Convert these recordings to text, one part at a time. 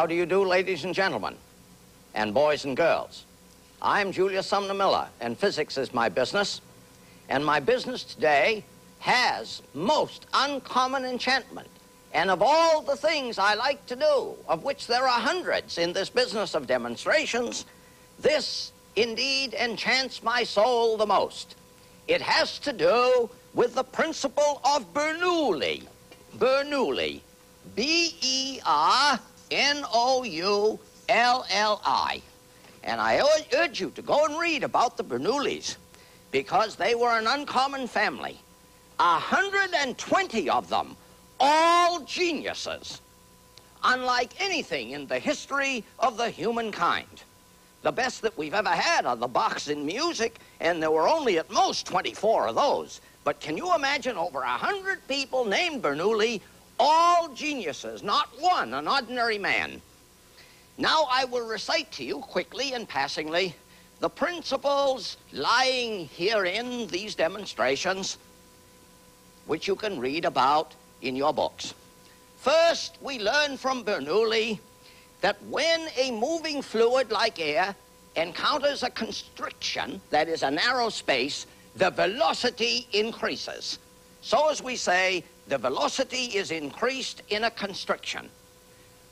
How do you do, ladies and gentlemen, and boys and girls? I'm Julius Sumner Miller, and physics is my business. And my business today has most uncommon enchantment. And of all the things I like to do, of which there are hundreds in this business of demonstrations, this indeed enchants my soul the most. It has to do with the principle of Bernoulli. Bernoulli. B-E-R-N-O-U-L-L-I. And I urge you to go and read about the Bernoullis because they were an uncommon family. A 120 of them, all geniuses, unlike anything in the history of the humankind. The best that we've ever had are the Bachs in music, and there were only at most 24 of those. But can you imagine over a 100 people named Bernoulli, all geniuses, not one an ordinary man? Now I will recite to you quickly and passingly the principles lying herein these demonstrations, which you can read about in your books. First, we learn from Bernoulli that when a moving fluid like air encounters a constriction, that is a narrow space, the velocity increases. So as we say, the velocity is increased in a constriction.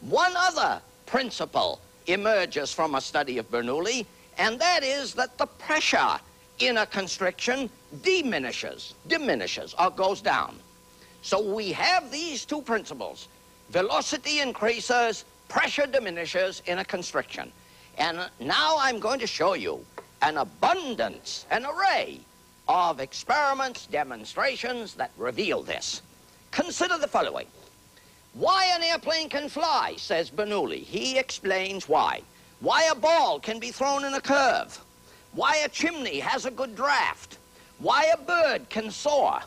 One other principle emerges from a study of Bernoulli, and that is that the pressure in a constriction diminishes, diminishes, or goes down. So we have these two principles. Velocity increases, pressure diminishes in a constriction. And now I'm going to show you an abundance, an array of experiments, demonstrations that reveal this. Consider the following. Why an airplane can fly, says Bernoulli. He explains why. Why a ball can be thrown in a curve. Why a chimney has a good draft. Why a bird can soar.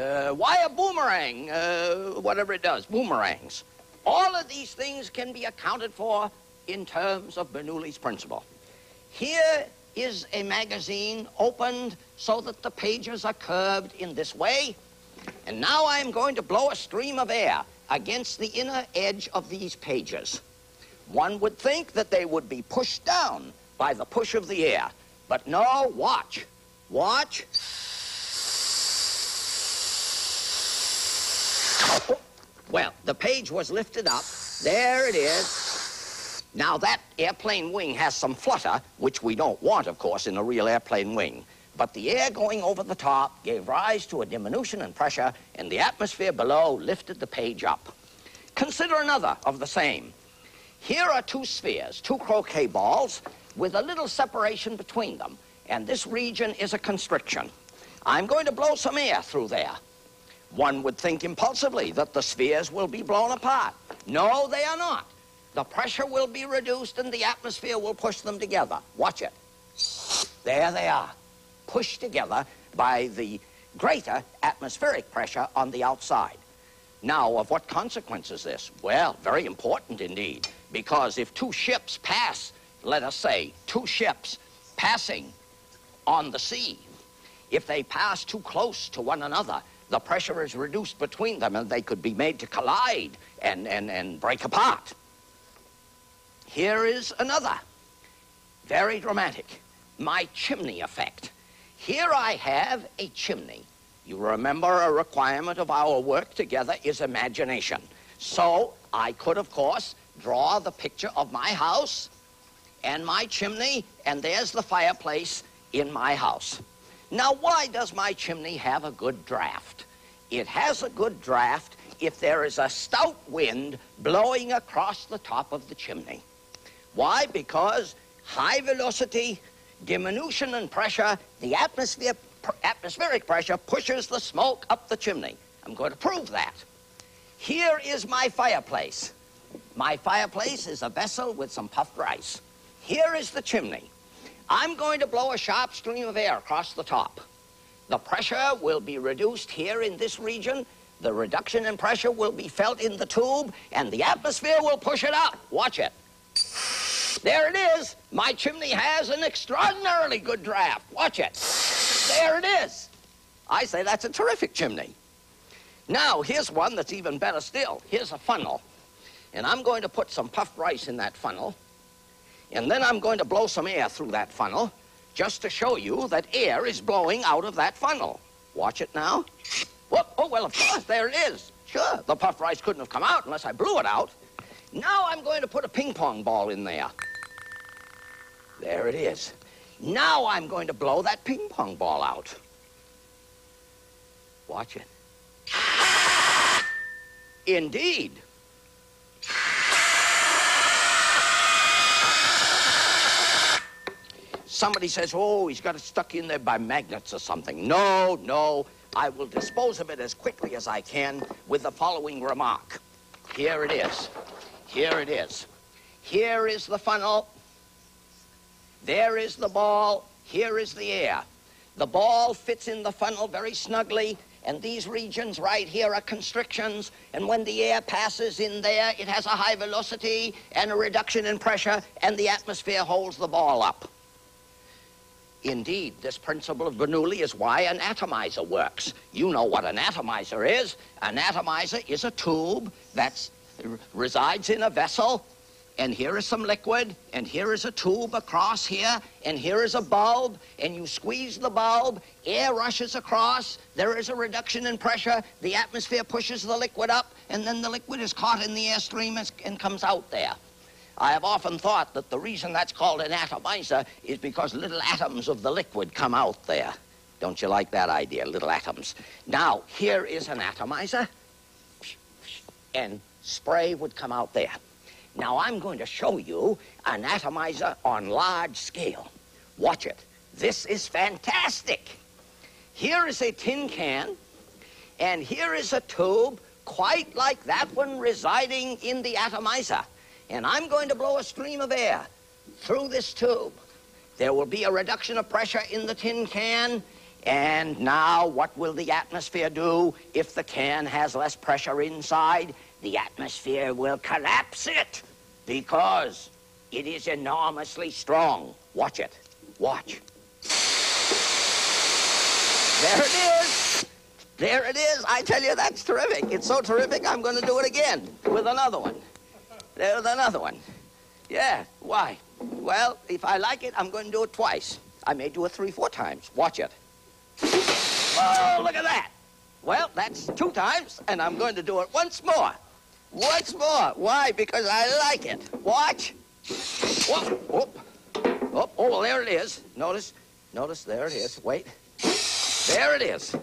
Uh, why a boomerang, uh, whatever it does, boomerangs. All of these things can be accounted for in terms of Bernoulli's principle. Here is a magazine opened so that the pages are curved in this way. And now I'm going to blow a stream of air against the inner edge of these pages. One would think that they would be pushed down by the push of the air. But no, watch. Watch. Well, the page was lifted up. There it is. Now, that airplane wing has some flutter, which we don't want, of course, in a real airplane wing. But the air going over the top gave rise to a diminution in pressure, and the atmosphere below lifted the page up. Consider another of the same. Here are two spheres, two croquet balls, with a little separation between them, and this region is a constriction. I'm going to blow some air through there. One would think impulsively that the spheres will be blown apart. No, they are not. The pressure will be reduced and the atmosphere will push them together. Watch it. There they are, pushed together by the greater atmospheric pressure on the outside. Now, of what consequence is this? Well, very important indeed, because if two ships pass, let us say, two ships passing on the sea, if they pass too close to one another, the pressure is reduced between them and they could be made to collide and, and, and break apart. Here is another, very dramatic, my chimney effect. Here I have a chimney. You remember a requirement of our work together is imagination. So I could, of course, draw the picture of my house and my chimney, and there's the fireplace in my house. Now, why does my chimney have a good draft? It has a good draft if there is a stout wind blowing across the top of the chimney. Why? Because high velocity, diminution in pressure, the atmosphere, atmospheric pressure pushes the smoke up the chimney. I'm going to prove that. Here is my fireplace. My fireplace is a vessel with some puffed rice. Here is the chimney. I'm going to blow a sharp stream of air across the top. The pressure will be reduced here in this region. The reduction in pressure will be felt in the tube, and the atmosphere will push it up. Watch it. There it is. My chimney has an extraordinarily good draft. Watch it. There it is. I say that's a terrific chimney. Now, here's one that's even better still. Here's a funnel. And I'm going to put some puffed rice in that funnel. And then I'm going to blow some air through that funnel just to show you that air is blowing out of that funnel. Watch it now. Whoop. Oh, well, of course, there it is. Sure, the puffed rice couldn't have come out unless I blew it out. Now I'm going to put a ping pong ball in there. There it is. Now I'm going to blow that ping pong ball out. Watch it. Indeed. Somebody says, oh, he's got it stuck in there by magnets or something. No, no. I will dispose of it as quickly as I can with the following remark. Here it is. Here it is. Here is the funnel. There is the ball. Here is the air. The ball fits in the funnel very snugly, and these regions right here are constrictions. And when the air passes in there, it has a high velocity and a reduction in pressure, and the atmosphere holds the ball up. Indeed, this principle of Bernoulli is why an atomizer works. You know what an atomizer is. An atomizer is a tube that resides in a vessel, and here is some liquid, and here is a tube across here, and here is a bulb, and you squeeze the bulb, air rushes across, there is a reduction in pressure, the atmosphere pushes the liquid up, and then the liquid is caught in the airstream and comes out there. I have often thought that the reason that's called an atomizer is because little atoms of the liquid come out there. Don't you like that idea, little atoms? Now, here is an atomizer, and spray would come out there. Now, I'm going to show you an atomizer on large scale. Watch it. This is fantastic. Here is a tin can, and here is a tube quite like that one residing in the atomizer and I'm going to blow a stream of air through this tube. There will be a reduction of pressure in the tin can, and now what will the atmosphere do if the can has less pressure inside? The atmosphere will collapse it because it is enormously strong. Watch it. Watch. There it is. There it is. I tell you, that's terrific. It's so terrific, I'm going to do it again with another one. There's another one. Yeah, why? Well, if I like it, I'm going to do it twice. I may do it three, four times. Watch it. Oh, look at that. Well, that's two times, and I'm going to do it once more. Once more. Why? Because I like it. Watch. Whoop, whoop. Oh, oh, well, there it is. Notice, notice, there it is. Wait. There it is.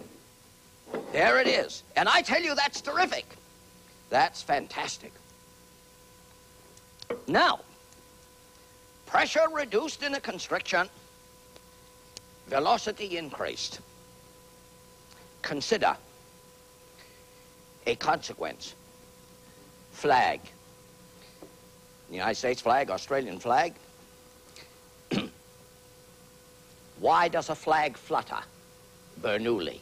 There it is. And I tell you, that's terrific. That's fantastic. Now, pressure reduced in a constriction, velocity increased. Consider a consequence. Flag. The United States flag, Australian flag. Why does a flag flutter? Bernoulli.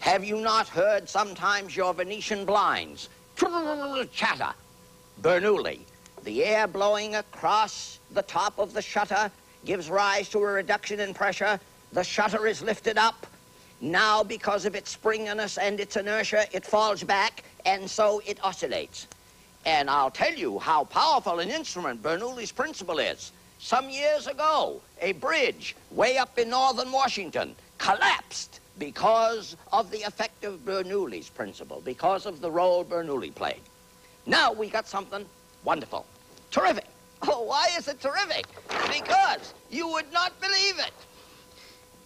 Have you not heard sometimes your Venetian blinds chatter? Bernoulli. The air blowing across the top of the shutter gives rise to a reduction in pressure. The shutter is lifted up. Now, because of its springiness and its inertia, it falls back, and so it oscillates. And I'll tell you how powerful an instrument Bernoulli's principle is. Some years ago, a bridge way up in northern Washington collapsed because of the effect of Bernoulli's principle, because of the role Bernoulli played. Now we got something wonderful. Terrific. Oh, why is it terrific? Because you would not believe it.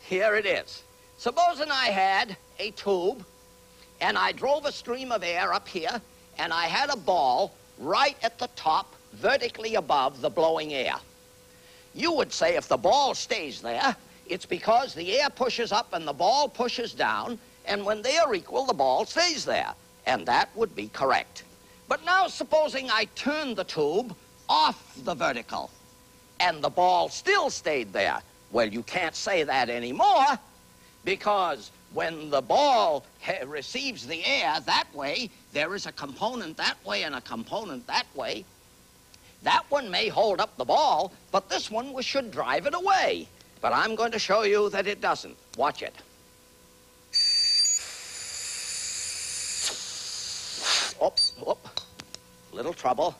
Here it is. Supposing I had a tube and I drove a stream of air up here and I had a ball right at the top, vertically above the blowing air. You would say if the ball stays there, it's because the air pushes up and the ball pushes down, and when they are equal, the ball stays there. And that would be correct. But now supposing I turned the tube off the vertical, and the ball still stayed there. Well, you can't say that anymore because when the ball receives the air that way, there is a component that way and a component that way. That one may hold up the ball, but this one should drive it away. But I'm going to show you that it doesn't. Watch it. Oh, oh. Little trouble.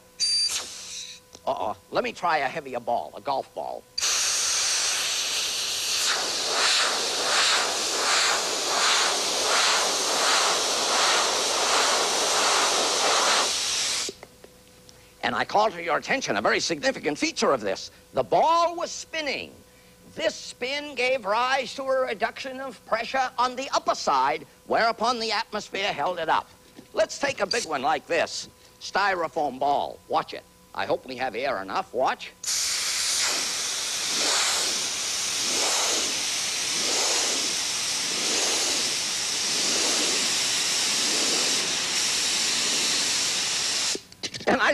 Uh-oh. Let me try a heavier ball, a golf ball. And I call to your attention a very significant feature of this. The ball was spinning. This spin gave rise to a reduction of pressure on the upper side, whereupon the atmosphere held it up. Let's take a big one like this. Styrofoam ball. Watch it. I hope we have air enough. Watch.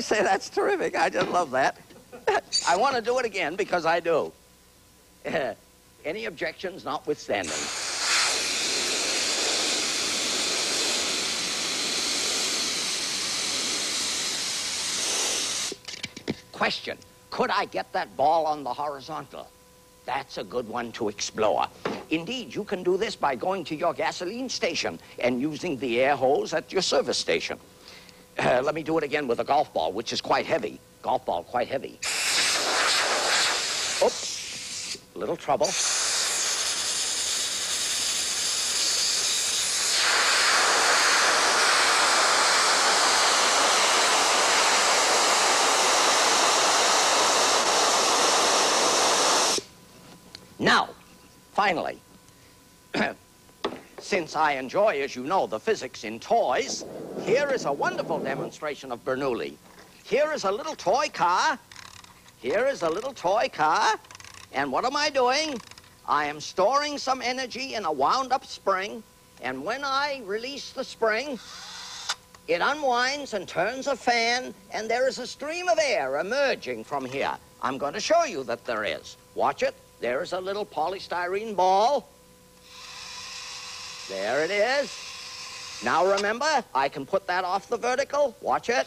Say that's terrific. I just love that. I want to do it again because I do. Any objections notwithstanding. Question, could I get that ball on the horizontal? That's a good one to explore. Indeed, you can do this by going to your gasoline station and using the air hose at your service station. Uh, let me do it again with a golf ball, which is quite heavy. Golf ball, quite heavy. Oops, little trouble. Now, finally, since I enjoy, as you know, the physics in toys, here is a wonderful demonstration of Bernoulli. Here is a little toy car. Here is a little toy car. And what am I doing? I am storing some energy in a wound-up spring, and when I release the spring, it unwinds and turns a fan, and there is a stream of air emerging from here. I'm going to show you that there is. Watch it. There's a little polystyrene ball. There it is. Now remember, I can put that off the vertical. Watch it.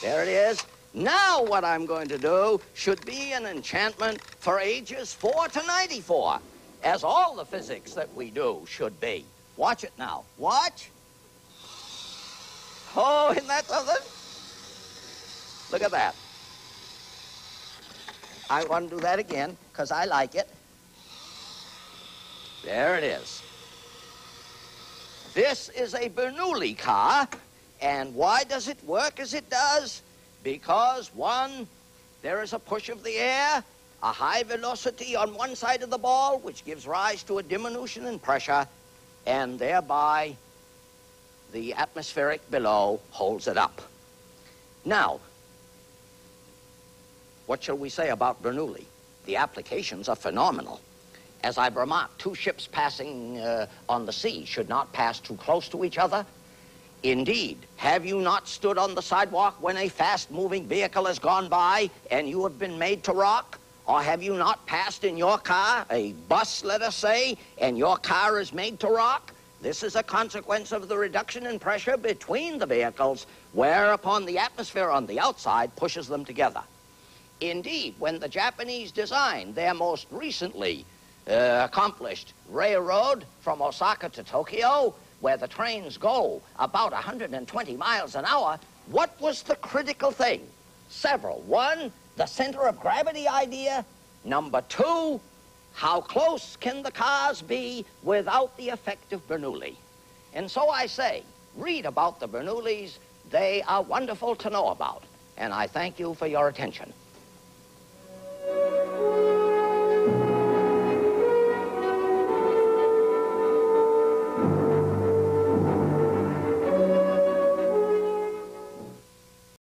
There it is. Now what I'm going to do should be an enchantment for ages 4 to 94, as all the physics that we do should be. Watch it now. Watch. Oh, isn't that something? Look at that. I want to do that again because I like it. There it is. This is a Bernoulli car, and why does it work as it does? Because, one, there is a push of the air, a high velocity on one side of the ball, which gives rise to a diminution in pressure, and thereby the atmospheric below holds it up. Now, what shall we say about Bernoulli? The applications are phenomenal. As I've remarked, two ships passing uh, on the sea should not pass too close to each other. Indeed, have you not stood on the sidewalk when a fast-moving vehicle has gone by and you have been made to rock? Or have you not passed in your car, a bus, let us say, and your car is made to rock? This is a consequence of the reduction in pressure between the vehicles, whereupon the atmosphere on the outside pushes them together. Indeed, when the Japanese designed their most recently uh, accomplished railroad from Osaka to Tokyo, where the trains go about 120 miles an hour, what was the critical thing? Several. One, the center of gravity idea. Number two, how close can the cars be without the effect of Bernoulli? And so I say, read about the Bernoullis. They are wonderful to know about. And I thank you for your attention.